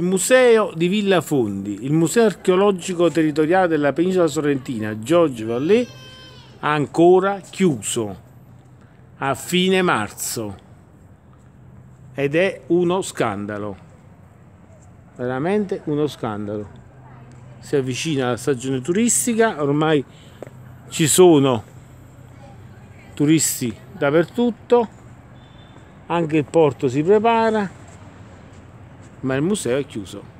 Il museo di Villa Fondi, il museo archeologico territoriale della penisola sorrentina George Vallée ancora chiuso a fine marzo ed è uno scandalo, veramente uno scandalo. Si avvicina la stagione turistica, ormai ci sono turisti dappertutto, anche il porto si prepara ma il museo è chiuso.